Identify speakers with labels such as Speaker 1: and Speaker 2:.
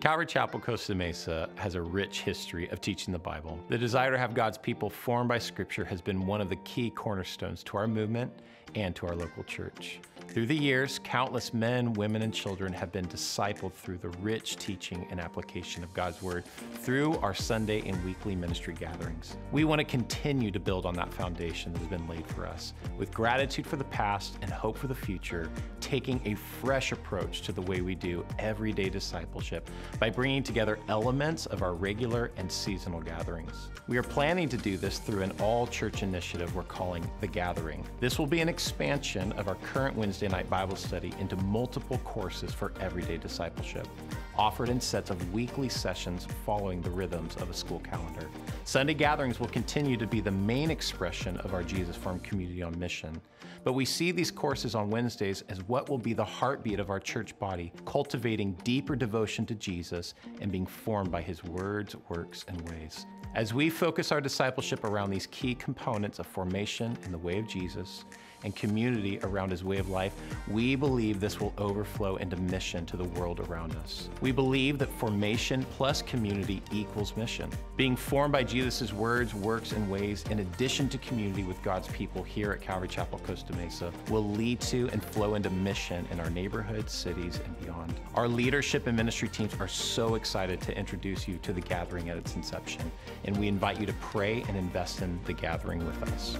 Speaker 1: Calvary Chapel Costa Mesa has a rich history of teaching the Bible. The desire to have God's people formed by Scripture has been one of the key cornerstones to our movement and to our local church. Through the years, countless men, women, and children have been discipled through the rich teaching and application of God's Word through our Sunday and weekly ministry gatherings. We want to continue to build on that foundation that has been laid for us with gratitude for the past and hope for the future, taking a fresh approach to the way we do everyday discipleship by bringing together elements of our regular and seasonal gatherings. We are planning to do this through an all church initiative we're calling The Gathering. This will be an expansion of our current Wednesday night Bible study into multiple courses for everyday discipleship, offered in sets of weekly sessions following the rhythms of a school calendar. Sunday gatherings will continue to be the main expression of our Jesus-Formed community on mission, but we see these courses on Wednesdays as what will be the heartbeat of our church body, cultivating deeper devotion to Jesus and being formed by his words, works, and ways. As we focus our discipleship around these key components of formation in the way of Jesus, and community around his way of life, we believe this will overflow into mission to the world around us. We believe that formation plus community equals mission. Being formed by Jesus' words, works, and ways, in addition to community with God's people here at Calvary Chapel Costa Mesa, will lead to and flow into mission in our neighborhoods, cities, and beyond. Our leadership and ministry teams are so excited to introduce you to the gathering at its inception, and we invite you to pray and invest in the gathering with us.